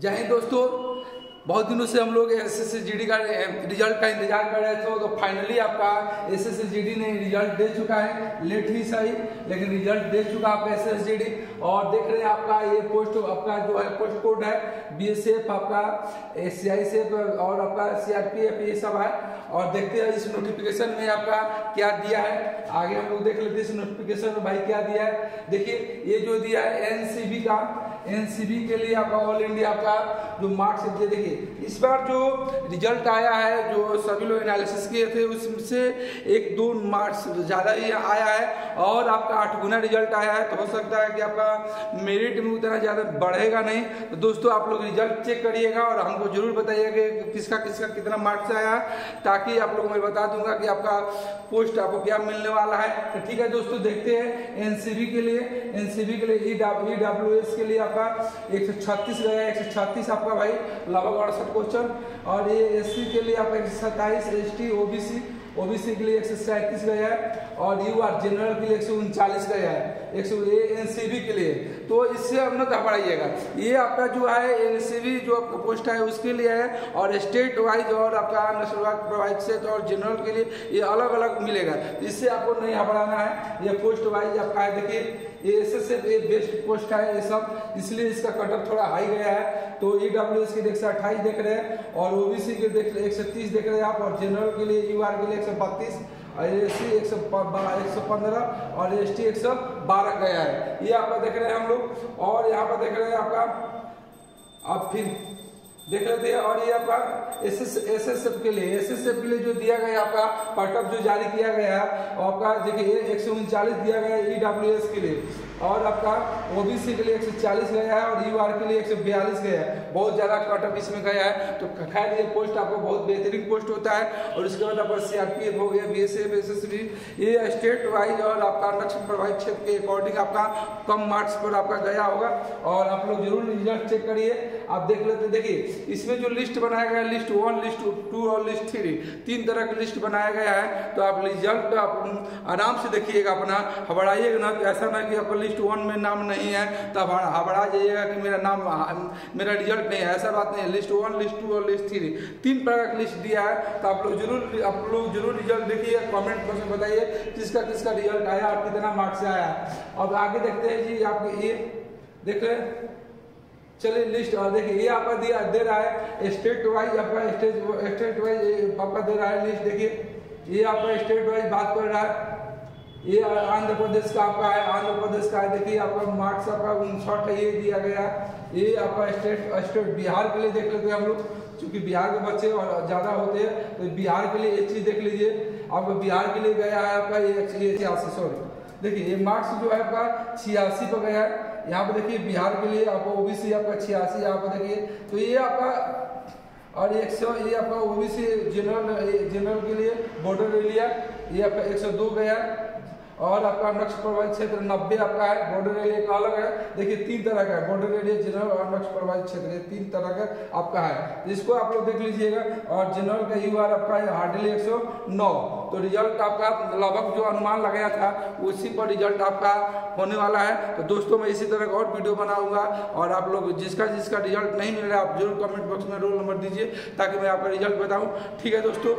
जय हिंद दोस्तों। बहुत दिनों से हम लोग एस एस का रिज़ल्ट का इंतज़ार कर रहे थे तो फाइनली आपका एस एस ने रिज़ल्ट दे चुका है लेट ही सही, लेकिन रिज़ल्ट दे चुका आपका एस एस और देख रहे हैं आपका ये पोस्ट आपका जो है पोस्ट कोड है बी एस एफ़ आपका सी आई सी और आपका सी आर पी एफ़ ये सब है। और देखते हैं इस नोटिफिकेशन में आपका क्या दिया है। आगे हम लोग देख लेते हैं इस नोटिफिकेशन में भाई क्या दिया है। देखिए, ये जो दिया है एनसीबी का एनसीबी के लिए आपका ऑल इंडिया आपका जो मार्क्स दिए देखिए इस बार जो रिज़ल्ट आया है, जो सभी लोग एनालिसिस किए थे उससे एक दो मार्क्स ज़्यादा ही आया है और आपका आठ गुना रिज़ल्ट आया है। तो हो सकता है कि आपका मेरिट में उतना ज़्यादा बढ़ेगा नहीं। तो दोस्तों, आप लोग रिज़ल्ट चेक करिएगा और हमको ज़रूर बताइएगा कि किसका किसका कितना मार्क्स आया ताकि आप लोग मैं बता दूँगा कि आपका पोस्ट आपको क्या मिलने वाला है। तो ठीक है दोस्तों, देखते हैं एनसीबी के लिए। एनसीबी के लिए ई डब्ल्यू एस के लिए आपका एक सौ छत्तीस गया एक सौ छत्तीस आपका भाई, लगभग अड़सठ क्वेश्चन और ये एस के लिए आप सत्ताईस एस टी ओबीसी के लिए एक सौ सैंतीस गया है और यू आर जनरल के लिए एक सौ उनचालीस गया है, एक सौ एन सी बी के लिए। तो इससे अब न घबराइएगा। ये आपका जो है एन सी बी जो आपका पोस्ट है, उसके लिए है और स्टेट वाइज और आपका नेशनल प्रोवाइड से और जनरल के लिए ये अलग अलग मिलेगा। इससे आपको नहीं घबराना है। ये पोस्ट वाइज आपका है, देखिए, ये एस एस एफ़ ये बेस्ट पोस्ट है ये सब। इसलिए इसका कटअप थोड़ा हाई गया है। तो ई डब्ल्यू एस के देख सौ अट्ठाईस देख रहे हैं और ओबीसी के देख एक सौ तीस देख रहे हैं आप और जनरल के लिए यू आर के लिए एक सौ बत्तीस एस सौ एक सौ पंद्रह और एस टी एक सौ बारह गया है। ये आपका देख रहे हैं हम लोग और यहाँ पर देख रहे हैं आपका, अब फिर देख रहे थे और ये आपका एस एस एफ़ के लिए एस एस एफ़ के लिए जो दिया गया आपका कटअप जो जारी किया गया और आपका देखिए एक सौ उनचालीस दिया गया ई डब्ल्यू एस के लिए, और आपका ओबीसी के लिए एक सौ चालीस गया है, और यू आर के लिए एक सौ बयालीस गया है। बहुत ज़्यादा कटअप इसमें गया है। तो खैर, ये पोस्ट आपको बहुत बेहतरीन पोस्ट होता है, और उसके बाद आपका सी आर पी एफ़ हो गया B S F S S B ये स्टेट वाइज और आपका नक्शल प्रभावित क्षेत्र के अकॉर्डिंग आपका कम मार्क्स पर आपका गया होगा, और आप लोग ज़रूर रिज़ल्ट चेक करिए। आप देख लेते हैं, देखिए, इसमें जो लिस्ट बनाया गया लिस्ट वन लिस्ट टू और लिस्ट थ्री तीन तरह की लिस्ट बनाया गया है तो आप रिज़ल्ट आप आराम से देखिएगा अपना, हबड़ाइएगा ना तो ऐसा ना कि आपका लिस्ट वन में नाम नहीं है तब हबड़ा जाइएगा कि मेरा नाम, मेरा रिज़ल्ट नहीं है, ऐसा बात नहीं है लिस्ट वन लिस्ट टू और लिस्ट थ्री तीन तरह का लिस्ट दिया है तो आप लोग ज़रूर, आप लोग ज़रूर रिज़ल्ट देखिए कमेंट बॉक्स में बताइए, किसका किसका रिज़ल्ट आया और कितना मार्क्स आया। अब आगे देखते हैं जी आप ये, देख रहे चलिए लिस्ट, और देखिए, ये आपका दिया, दे रहा है स्टेट वाइज आपका स्टेट स्टेट वाइज आपका दे रहा है लिस्ट, देखिए। ये आपका स्टेट वाइज बात कर रहा है। ये आंध्र प्रदेश का आपका है, आंध्र प्रदेश का है, देखिए, आपका मार्क्स आपका है ये दिया गया। ये आपका स्टेट स्टेट बिहार के लिए देख लेते हैं हम लोग क्योंकि बिहार के बच्चे और ज़्यादा होते हैं तो बिहार के लिए एक चीज़ देख लीजिए। आपका बिहार के लिए गया है आपका ये छियासी सॉरी देखिए, ये मार्क्स जो है आपका छियासी पर गया है। यहाँ पर देखिए, बिहार के लिए आपका ओबीसी आपका छियासी, यहाँ पर देखिए। तो ये आपका, और एक सौ, ये आपका ओबीसी जनरल जनरल के लिए बॉर्डर एरिया ये आपका एक सौ दो गया। और आपका प्रभावित क्षेत्र नब्बे आपका है बॉर्डर एरिया का अलग है। देखिए, तीन तरह का है बॉर्डर एरिया जनरल और प्रभावित क्षेत्र तीन तरह का आपका है। इसको आप लोग देख लीजिएगा, और जनरल का यू आर आपका है हार्डली एक सौ नौ। तो रिज़ल्ट आपका लगभग जो अनुमान लगाया था, उसी पर रिज़ल्ट आपका होने वाला है। तो दोस्तों, मैं इसी तरह का और वीडियो बनाऊँगा, और आप लोग जिसका जिसका रिज़ल्ट नहीं मिल रहा, आप ज़रूर कमेंट बॉक्स में रोल नंबर दीजिए, ताकि मैं आपका रिज़ल्ट बताऊँ। ठीक है दोस्तों